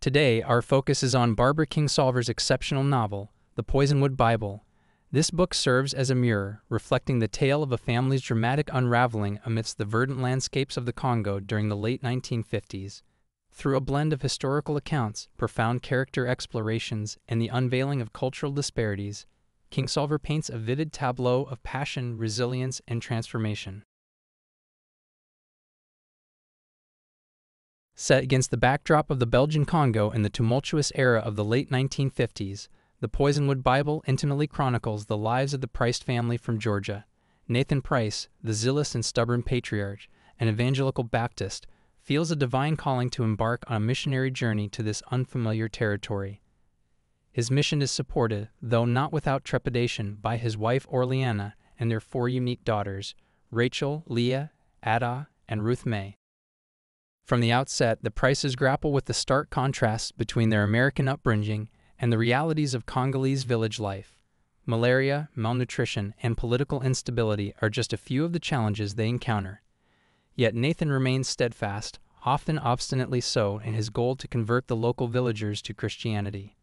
Today, our focus is on Barbara Kingsolver's exceptional novel, The Poisonwood Bible. This book serves as a mirror, reflecting the tale of a family's dramatic unraveling amidst the verdant landscapes of the Congo during the late 1950s. Through a blend of historical accounts, profound character explorations, and the unveiling of cultural disparities, Kingsolver paints a vivid tableau of passion, resilience, and transformation. Set against the backdrop of the Belgian Congo in the tumultuous era of the late 1950s, the Poisonwood Bible intimately chronicles the lives of the Price family from Georgia. Nathan Price, the zealous and stubborn patriarch, an evangelical Baptist, feels a divine calling to embark on a missionary journey to this unfamiliar territory. His mission is supported, though not without trepidation, by his wife Orleanna and their four unique daughters, Rachel, Leah, Ada, and Ruth May. From the outset, the Prices grapple with the stark contrasts between their American upbringing and the realities of Congolese village life. Malaria, malnutrition, and political instability are just a few of the challenges they encounter. Yet Nathan remains steadfast, often obstinately so, in his goal to convert the local villagers to Christianity.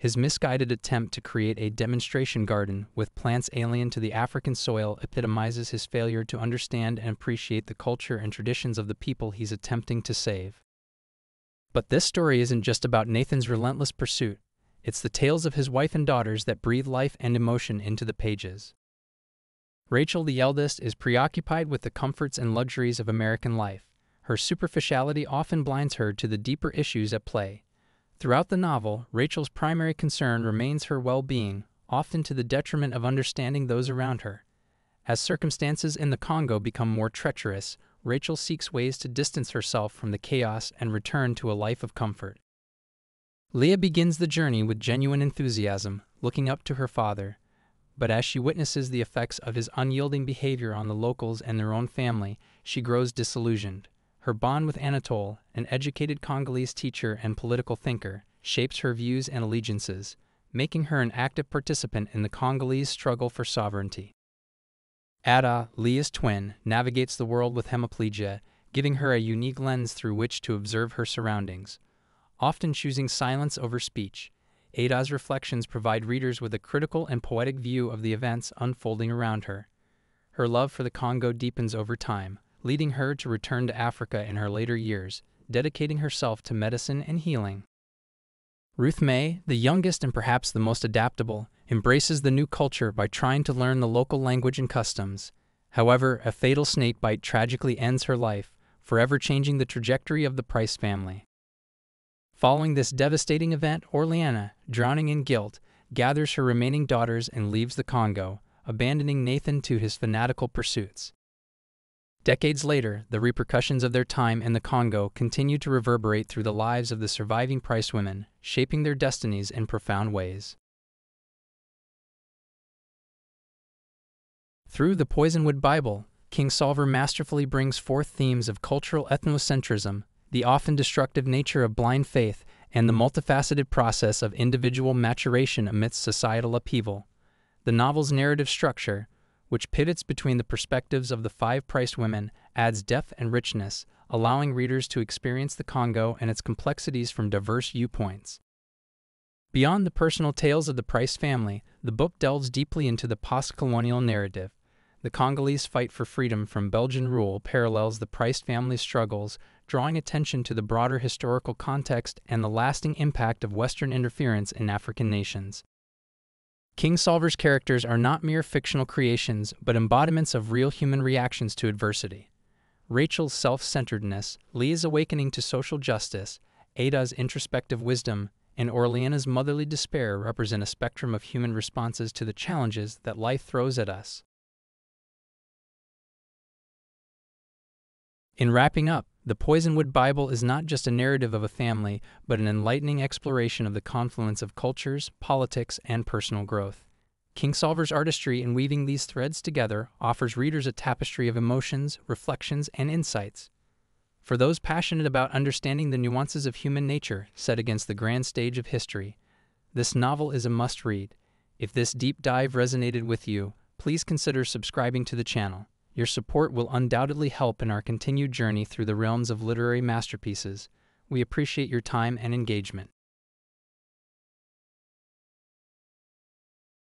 His misguided attempt to create a demonstration garden with plants alien to the African soil epitomizes his failure to understand and appreciate the culture and traditions of the people he's attempting to save. But this story isn't just about Nathan's relentless pursuit, it's the tales of his wife and daughters that breathe life and emotion into the pages. Rachel, the eldest, is preoccupied with the comforts and luxuries of American life. Her superficiality often blinds her to the deeper issues at play Throughout the novel, Rachel's primary concern remains her well being, often to the detriment of understanding those around her. As circumstances in the Congo become more treacherous, Rachel seeks ways to distance herself from the chaos and return to a life of comfort. Leah begins the journey with genuine enthusiasm, looking up to her father. But as she witnesses the effects of his unyielding behavior on the locals and their own family, she grows disillusioned. Her bond with Anatole, an educated Congolese teacher and political thinker, shapes her views and allegiances, making her an active participant in the Congolese struggle for sovereignty. Ada, Leah's twin, navigates the world with hemiplegia, giving her a unique lens through which to observe her surroundings. Often choosing silence over speech, Ada's reflections provide readers with a critical and poetic view of the events unfolding around her. Her love for the Congo deepens over time, leading her to return to Africa in her later years, dedicating herself to medicine and healing. Ruth May, the youngest and perhaps the most adaptable, embraces the new culture by trying to learn the local language and customs. However, a fatal snake bite tragically ends her life, forever changing the trajectory of the Price family. Following this devastating event, Orleanna, drowning in guilt, gathers her remaining daughters and leaves the Congo, abandoning Nathan to his fanatical pursuits. Decades later, the repercussions of their time in the Congo continue to reverberate through the lives of the surviving Price women, shaping their destinies in profound ways. Through the Poisonwood Bible, Kingsolver masterfully brings forth themes of cultural ethnocentrism, the often destructive nature of blind faith, and the multifaceted process of individual maturation amidst societal upheaval. The novel's narrative structure, which pivots between the perspectives of the five Price women, adds depth and richness, allowing readers to experience the Congo and its complexities from diverse viewpoints. Beyond the personal tales of the Price family, the book delves deeply into the post colonial narrative. The Congolese fight for freedom from Belgian rule parallels the Price family's struggles, drawing attention to the broader historical context and the lasting impact of Western interference in African nations. Kingsolver's characters are not mere fictional creations, but embodiments of real human reactions to adversity. Rachel's self centeredness, Leah's awakening to social justice, Ada's introspective wisdom, and Orleanna's motherly despair represent a spectrum of human responses to the challenges that life throws at us. In wrapping up, the Poisonwood Bible is not just a narrative of a family, but an enlightening exploration of the confluence of cultures, politics, and personal growth. Kingsolver's artistry in weaving these threads together offers readers a tapestry of emotions, reflections, and insights. For those passionate about understanding the nuances of human nature set against the grand stage of history, this novel is a must read. If this deep dive resonated with you, please consider subscribing to the channel. Your support will undoubtedly help in our continued journey through the realms of literary masterpieces. We appreciate your time and engagement.